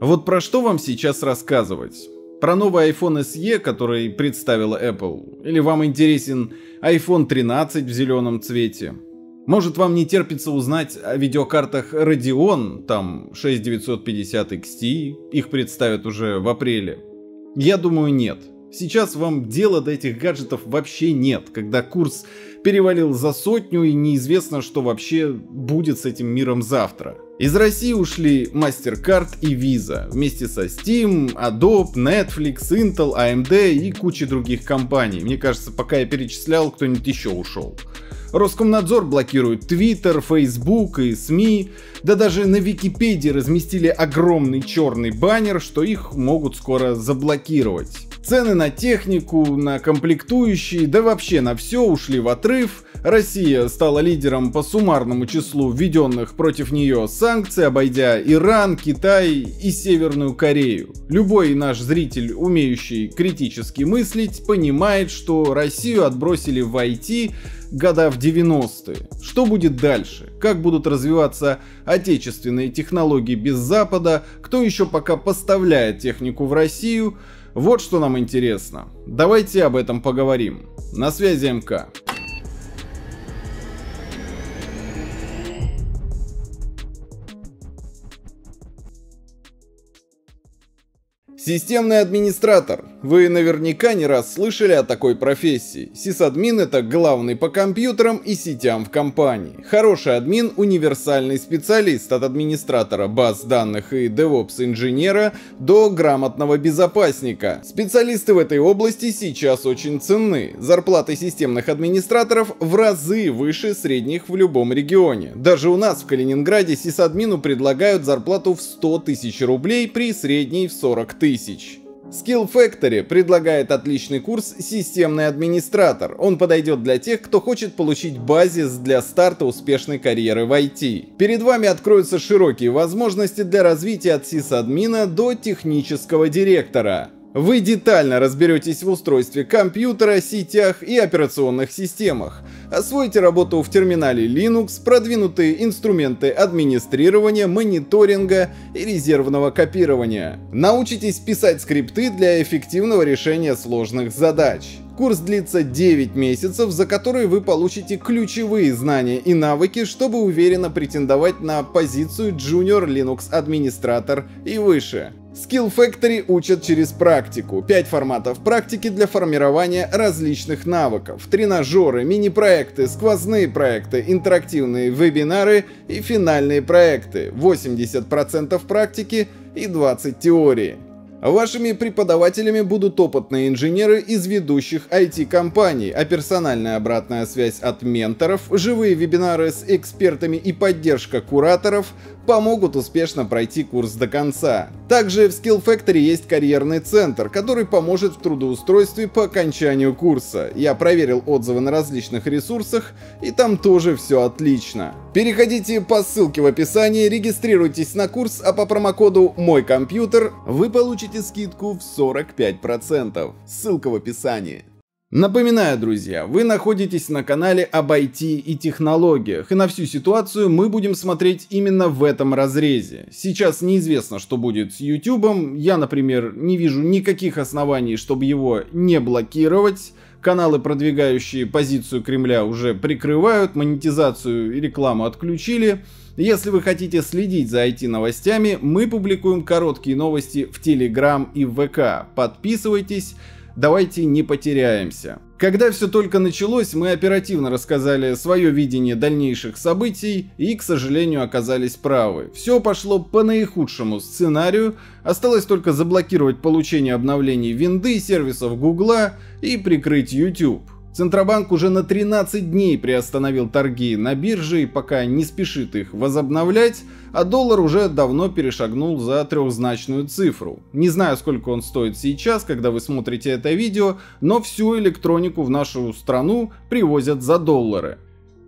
Вот про что вам сейчас рассказывать? Про новый iPhone SE, который представила Apple? Или вам интересен iPhone 13 в зеленом цвете? Может вам не терпится узнать о видеокартах Radeon, там 6950 XT, их представят уже в апреле? Я думаю нет. Сейчас вам дела до этих гаджетов вообще нет, когда курс перевалил за сотню и неизвестно, что вообще будет с этим миром завтра. Из России ушли MasterCard и Visa вместе со Steam, Adobe, Netflix, Intel, AMD и кучей других компаний. Мне кажется, пока я перечислял, кто-нибудь еще ушел. Роскомнадзор блокирует Twitter, Facebook и СМИ. Да даже на Википедии разместили огромный черный баннер, что их могут скоро заблокировать. Цены на технику, на комплектующие, да вообще на все ушли в отрыв. Россия стала лидером по суммарному числу введенных против нее санкций, обойдя Иран, Китай и Северную Корею. Любой наш зритель, умеющий критически мыслить, понимает, что Россию отбросили в IT года в 90-е. Что будет дальше? Как будут развиваться отечественные технологии без Запада? Кто еще пока поставляет технику в Россию? Вот что нам интересно. Давайте об этом поговорим. На связи МК. Системный администратор. Вы наверняка не раз слышали о такой профессии. Сисадмин это главный по компьютерам и сетям в компании. Хороший админ – универсальный специалист от администратора баз данных и DevOps инженера до грамотного безопасника. Специалисты в этой области сейчас очень ценны. Зарплаты системных администраторов в разы выше средних в любом регионе. Даже у нас в Калининграде сисадмину предлагают зарплату в 100 тысяч рублей при средней в 40 тысяч тысяч. Skill Factory предлагает отличный курс «Системный администратор». Он подойдет для тех, кто хочет получить базис для старта успешной карьеры в IT. Перед вами откроются широкие возможности для развития от сисадмина до технического директора. Вы детально разберетесь в устройстве компьютера, сетях и операционных системах. Освоите работу в терминале Linux, продвинутые инструменты администрирования, мониторинга и резервного копирования. Научитесь писать скрипты для эффективного решения сложных задач. Курс длится 9 месяцев, за которые вы получите ключевые знания и навыки, чтобы уверенно претендовать на позицию Junior Linux администратор и выше. Skill Factory учат через практику. 5 форматов практики для формирования различных навыков. Тренажеры, мини-проекты, сквозные проекты, интерактивные вебинары и финальные проекты. 80% практики и 20 теории. Вашими преподавателями будут опытные инженеры из ведущих IT-компаний, а персональная обратная связь от менторов, живые вебинары с экспертами и поддержка кураторов помогут успешно пройти курс до конца. Также в Skill Factory есть карьерный центр, который поможет в трудоустройстве по окончанию курса. Я проверил отзывы на различных ресурсах, и там тоже все отлично. Переходите по ссылке в описании, регистрируйтесь на курс, а по промокоду «Мой компьютер» вы получите скидку в 45%. Ссылка в описании. Напоминаю, друзья, вы находитесь на канале об IT и технологиях, и на всю ситуацию мы будем смотреть именно в этом разрезе. Сейчас неизвестно, что будет с YouTube, я, например, не вижу никаких оснований, чтобы его не блокировать, каналы, продвигающие позицию Кремля, уже прикрывают, монетизацию и рекламу отключили. Если вы хотите следить за IT-новостями, мы публикуем короткие новости в Telegram и в ВК. Подписывайтесь давайте не потеряемся. Когда все только началось, мы оперативно рассказали свое видение дальнейших событий и, к сожалению, оказались правы. Все пошло по наихудшему сценарию, осталось только заблокировать получение обновлений винды, сервисов Гугла и прикрыть YouTube. Центробанк уже на 13 дней приостановил торги на бирже и пока не спешит их возобновлять, а доллар уже давно перешагнул за трехзначную цифру. Не знаю, сколько он стоит сейчас, когда вы смотрите это видео, но всю электронику в нашу страну привозят за доллары.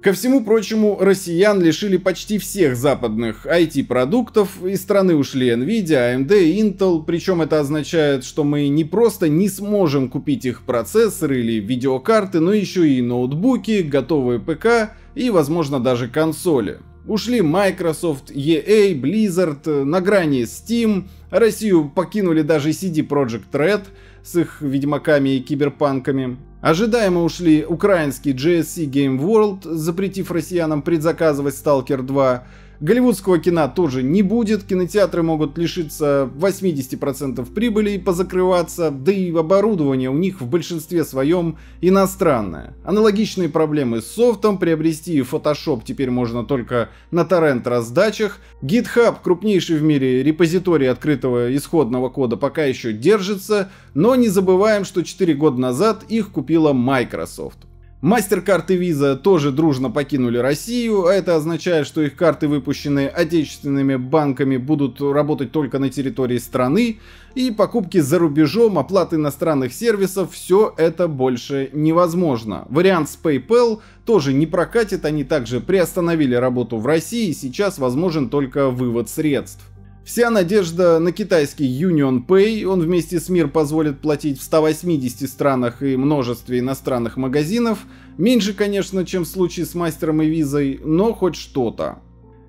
Ко всему прочему, россиян лишили почти всех западных IT-продуктов, из страны ушли Nvidia, AMD Intel, причем это означает, что мы не просто не сможем купить их процессоры или видеокарты, но еще и ноутбуки, готовые ПК и, возможно, даже консоли. Ушли Microsoft, EA, Blizzard, на грани Steam, Россию покинули даже CD Projekt Red с их ведьмаками и киберпанками. Ожидаемо ушли украинский GSC Game World, запретив россиянам предзаказывать Stalker 2, Голливудского кино тоже не будет, кинотеатры могут лишиться 80% прибыли и позакрываться, да и оборудование у них в большинстве своем иностранное. Аналогичные проблемы с софтом, приобрести Photoshop теперь можно только на торрент раздачах. GitHub, крупнейший в мире репозиторий открытого исходного кода, пока еще держится, но не забываем, что 4 года назад их купила Microsoft. Мастер-карты Visa тоже дружно покинули Россию, а это означает, что их карты, выпущенные отечественными банками, будут работать только на территории страны, и покупки за рубежом, оплаты иностранных сервисов, все это больше невозможно. Вариант с PayPal тоже не прокатит, они также приостановили работу в России, и сейчас возможен только вывод средств. Вся надежда на китайский Union Pay, он вместе с МИР позволит платить в 180 странах и множестве иностранных магазинов. Меньше, конечно, чем в случае с мастером и визой, но хоть что-то.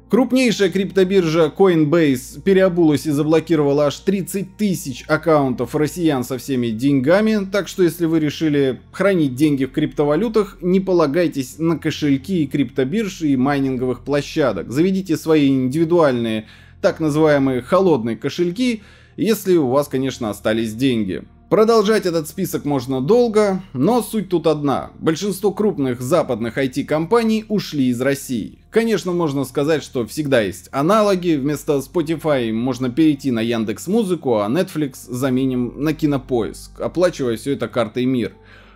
Крупнейшая криптобиржа Coinbase переобулась и заблокировала аж 30 тысяч аккаунтов россиян со всеми деньгами, так что если вы решили хранить деньги в криптовалютах, не полагайтесь на кошельки и криптобирж и майнинговых площадок. Заведите свои индивидуальные так называемые холодные кошельки, если у вас, конечно, остались деньги. Продолжать этот список можно долго, но суть тут одна. Большинство крупных западных IT-компаний ушли из России. Конечно, можно сказать, что всегда есть аналоги. Вместо Spotify можно перейти на Яндекс Музыку, а Netflix заменим на Кинопоиск, оплачивая все это картой МИР.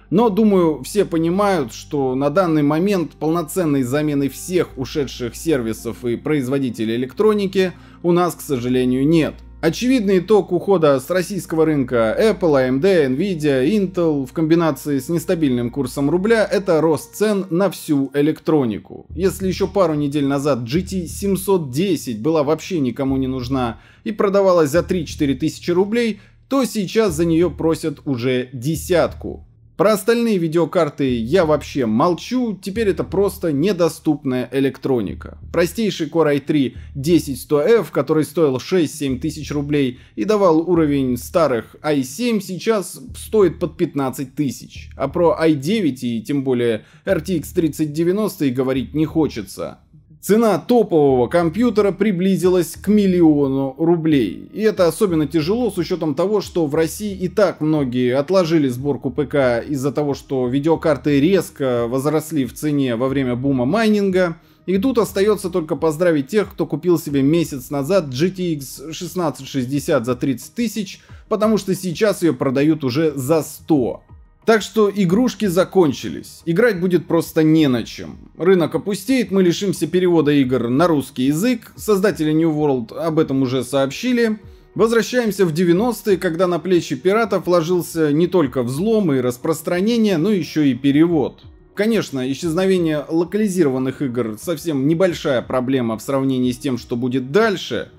Но, думаю, все понимают, что на данный момент полноценной замены всех ушедших сервисов и производителей электроники у нас, к сожалению, нет. Очевидный итог ухода с российского рынка Apple, AMD, Nvidia, Intel в комбинации с нестабильным курсом рубля – это рост цен на всю электронику. Если еще пару недель назад GT 710 была вообще никому не нужна и продавалась за 3-4 тысячи рублей, то сейчас за нее просят уже десятку. Про остальные видеокарты я вообще молчу, теперь это просто недоступная электроника. Простейший Core i3 10100F, который стоил 6-7 тысяч рублей и давал уровень старых i7, сейчас стоит под 15 тысяч. А про i9 и тем более RTX 3090 и говорить не хочется. Цена топового компьютера приблизилась к миллиону рублей. И это особенно тяжело с учетом того, что в России и так многие отложили сборку ПК из-за того, что видеокарты резко возросли в цене во время бума майнинга. И тут остается только поздравить тех, кто купил себе месяц назад GTX 1660 за 30 тысяч, потому что сейчас ее продают уже за 100. Так что игрушки закончились. Играть будет просто не на чем. Рынок опустеет, мы лишимся перевода игр на русский язык. Создатели New World об этом уже сообщили. Возвращаемся в 90-е, когда на плечи пиратов ложился не только взлом и распространение, но еще и перевод. Конечно, исчезновение локализированных игр совсем небольшая проблема в сравнении с тем, что будет дальше,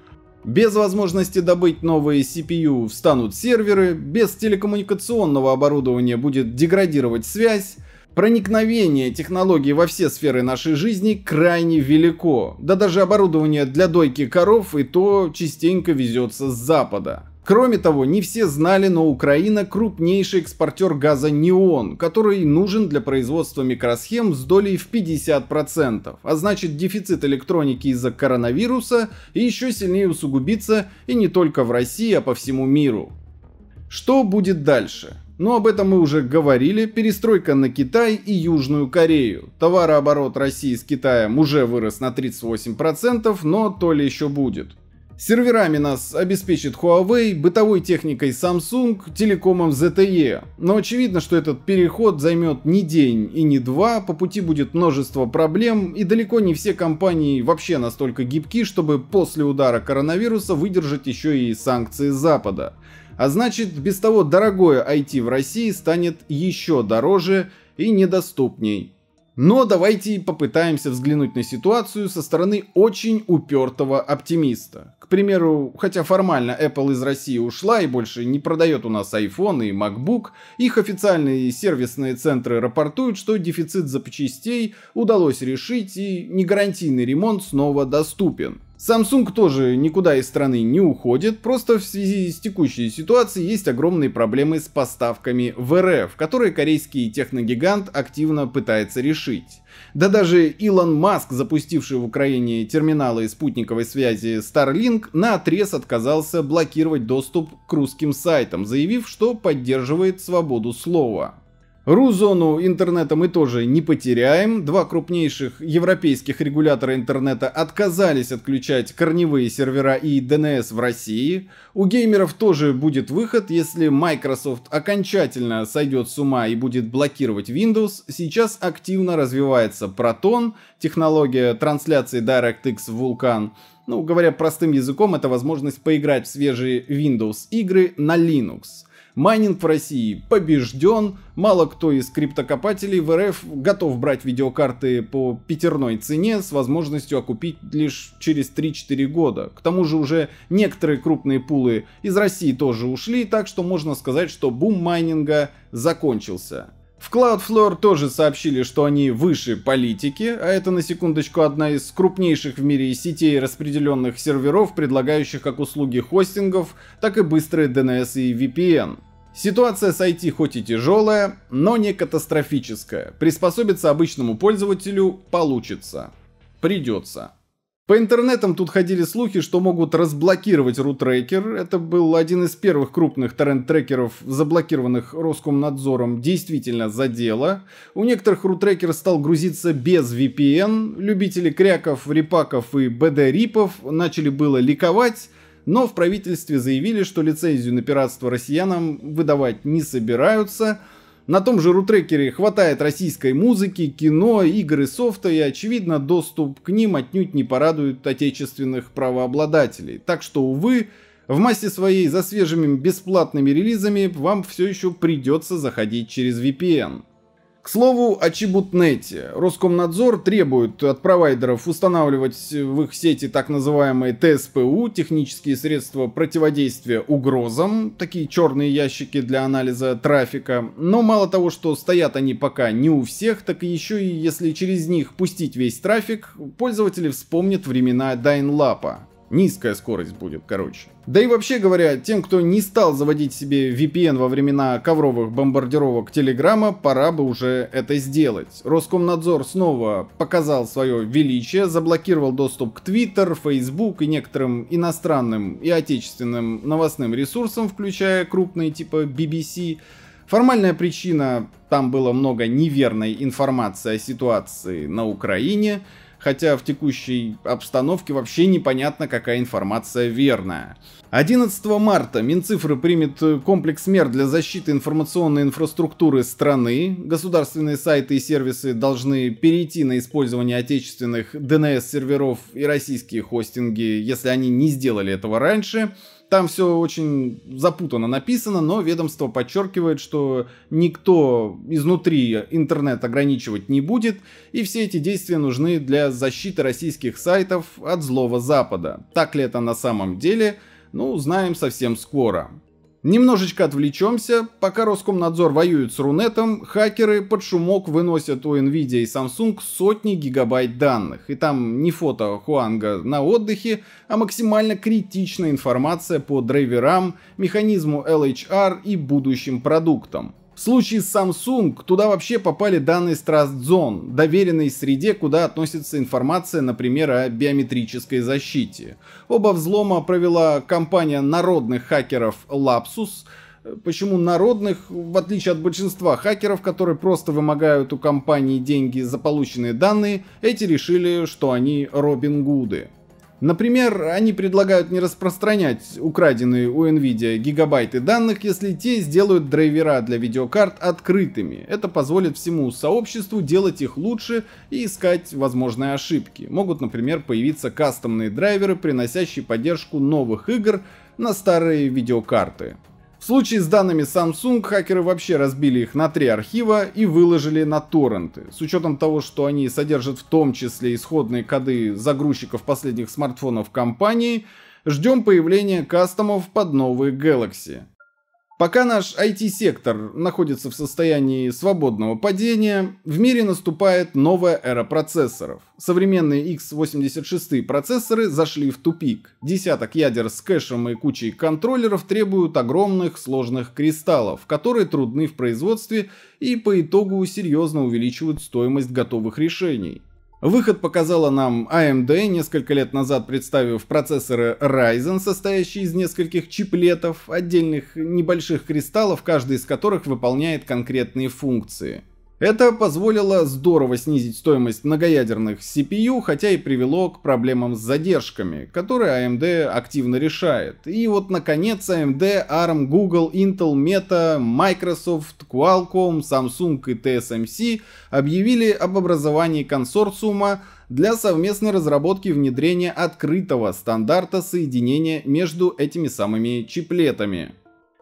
без возможности добыть новые CPU встанут серверы, без телекоммуникационного оборудования будет деградировать связь, проникновение технологий во все сферы нашей жизни крайне велико. Да даже оборудование для дойки коров и то частенько везется с запада. Кроме того, не все знали, но Украина крупнейший экспортер газа неон, который нужен для производства микросхем с долей в 50%. А значит дефицит электроники из-за коронавируса еще сильнее усугубится и не только в России, а по всему миру. Что будет дальше? Ну, об этом мы уже говорили. Перестройка на Китай и Южную Корею. Товарооборот России с Китаем уже вырос на 38%, но то ли еще будет. Серверами нас обеспечит Huawei, бытовой техникой Samsung, телекомом ZTE. Но очевидно, что этот переход займет не день и не два, по пути будет множество проблем, и далеко не все компании вообще настолько гибки, чтобы после удара коронавируса выдержать еще и санкции Запада. А значит, без того дорогое IT в России станет еще дороже и недоступней. Но давайте попытаемся взглянуть на ситуацию со стороны очень упертого оптимиста. К примеру, хотя формально Apple из России ушла и больше не продает у нас iPhone и MacBook, их официальные сервисные центры рапортуют, что дефицит запчастей удалось решить и негарантийный ремонт снова доступен. Samsung тоже никуда из страны не уходит, просто в связи с текущей ситуацией есть огромные проблемы с поставками в РФ, которые корейский техногигант активно пытается решить. Да даже Илон Маск, запустивший в Украине терминалы спутниковой связи Starlink, на отрез отказался блокировать доступ к русским сайтам, заявив, что поддерживает свободу слова. Ру-зону интернета мы тоже не потеряем. Два крупнейших европейских регулятора интернета отказались отключать корневые сервера и DNS в России. У геймеров тоже будет выход, если Microsoft окончательно сойдет с ума и будет блокировать Windows. Сейчас активно развивается Proton, технология трансляции DirectX в Vulkan. Ну, говоря простым языком, это возможность поиграть в свежие Windows игры на Linux. Майнинг в России побежден, мало кто из криптокопателей в РФ готов брать видеокарты по пятерной цене с возможностью окупить лишь через 3-4 года. К тому же уже некоторые крупные пулы из России тоже ушли, так что можно сказать, что бум майнинга закончился. В Cloudflare тоже сообщили, что они выше политики, а это на секундочку одна из крупнейших в мире сетей распределенных серверов, предлагающих как услуги хостингов, так и быстрые DNS и VPN. Ситуация с IT хоть и тяжелая, но не катастрофическая. Приспособиться обычному пользователю получится. Придется. По интернетам тут ходили слухи, что могут разблокировать рутрекер. Это был один из первых крупных торрент-трекеров, заблокированных Роскомнадзором, действительно за дело. У некоторых рутрекер стал грузиться без VPN. Любители кряков, репаков и BD-рипов начали было ликовать, но в правительстве заявили, что лицензию на пиратство россиянам выдавать не собираются. На том же рутрекере хватает российской музыки, кино, игры, софта, и очевидно доступ к ним отнюдь не порадует отечественных правообладателей. Так что, увы, в массе своей за свежими бесплатными релизами вам все еще придется заходить через VPN. К слову о Чебутнете. Роскомнадзор требует от провайдеров устанавливать в их сети так называемые ТСПУ, технические средства противодействия угрозам, такие черные ящики для анализа трафика. Но мало того, что стоят они пока не у всех, так еще и если через них пустить весь трафик, пользователи вспомнят времена Дайнлапа. Низкая скорость будет, короче. Да и вообще говоря, тем, кто не стал заводить себе VPN во времена ковровых бомбардировок Телеграма, пора бы уже это сделать. Роскомнадзор снова показал свое величие, заблокировал доступ к Twitter, Facebook и некоторым иностранным и отечественным новостным ресурсам, включая крупные типа BBC. Формальная причина, там было много неверной информации о ситуации на Украине – хотя в текущей обстановке вообще непонятно, какая информация верная. 11 марта Минцифры примет комплекс мер для защиты информационной инфраструктуры страны. Государственные сайты и сервисы должны перейти на использование отечественных DNS-серверов и российские хостинги, если они не сделали этого раньше. Там все очень запутанно написано, но ведомство подчеркивает, что никто изнутри интернет ограничивать не будет, и все эти действия нужны для защиты российских сайтов от злого Запада. Так ли это на самом деле? Ну, узнаем совсем скоро. Немножечко отвлечемся. Пока Роскомнадзор воюет с Рунетом, хакеры под шумок выносят у Nvidia и Samsung сотни гигабайт данных. И там не фото Хуанга на отдыхе, а максимально критичная информация по драйверам, механизму LHR и будущим продуктам. В случае с Samsung туда вообще попали данные Trust Zone, доверенной среде, куда относится информация, например, о биометрической защите. Оба взлома провела компания народных хакеров Lapsus. Почему народных, в отличие от большинства хакеров, которые просто вымогают у компании деньги за полученные данные, эти решили, что они Робин Гуды. Например, они предлагают не распространять украденные у Nvidia гигабайты данных, если те сделают драйвера для видеокарт открытыми. Это позволит всему сообществу делать их лучше и искать возможные ошибки. Могут, например, появиться кастомные драйверы, приносящие поддержку новых игр на старые видеокарты. В случае с данными Samsung хакеры вообще разбили их на три архива и выложили на торренты. С учетом того, что они содержат в том числе исходные коды загрузчиков последних смартфонов компании, ждем появления кастомов под новые Galaxy. Пока наш IT-сектор находится в состоянии свободного падения, в мире наступает новая эра процессоров. Современные x86 процессоры зашли в тупик. Десяток ядер с кэшем и кучей контроллеров требуют огромных сложных кристаллов, которые трудны в производстве и по итогу серьезно увеличивают стоимость готовых решений. Выход показала нам AMD, несколько лет назад представив процессоры Ryzen, состоящие из нескольких чиплетов, отдельных небольших кристаллов, каждый из которых выполняет конкретные функции. Это позволило здорово снизить стоимость многоядерных CPU, хотя и привело к проблемам с задержками, которые AMD активно решает. И вот наконец AMD, ARM, Google, Intel, Meta, Microsoft, Qualcomm, Samsung и TSMC объявили об образовании консорциума для совместной разработки внедрения открытого стандарта соединения между этими самыми чиплетами.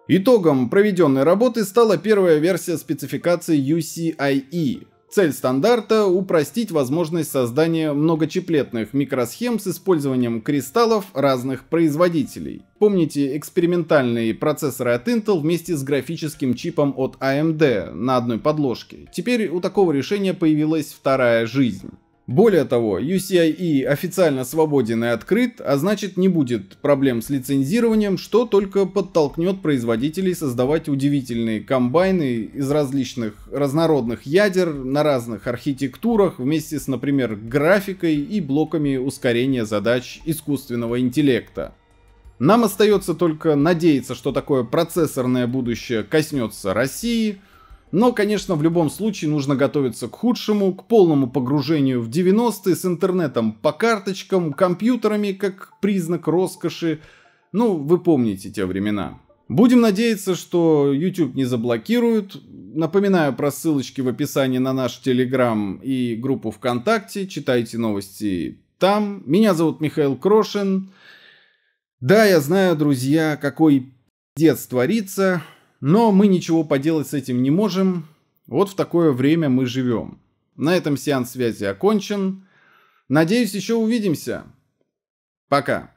Итогом проведенной работы стала первая версия спецификации UCIe. Цель стандарта – упростить возможность создания многочиплетных микросхем с использованием кристаллов разных производителей. Помните экспериментальные процессоры от Intel вместе с графическим чипом от AMD на одной подложке? Теперь у такого решения появилась вторая жизнь. Более того, UCIe официально свободен и открыт, а значит не будет проблем с лицензированием, что только подтолкнет производителей создавать удивительные комбайны из различных разнородных ядер на разных архитектурах вместе с, например, графикой и блоками ускорения задач искусственного интеллекта. Нам остается только надеяться, что такое процессорное будущее коснется России – но, конечно, в любом случае нужно готовиться к худшему, к полному погружению в 90-е с интернетом по карточкам, компьютерами как признак роскоши. Ну, вы помните те времена. Будем надеяться, что YouTube не заблокируют. Напоминаю про ссылочки в описании на наш Телеграм и группу ВКонтакте. Читайте новости там. Меня зовут Михаил Крошин. Да, я знаю, друзья, какой дец творится. Но мы ничего поделать с этим не можем. Вот в такое время мы живем. На этом сеанс связи окончен. Надеюсь, еще увидимся. Пока.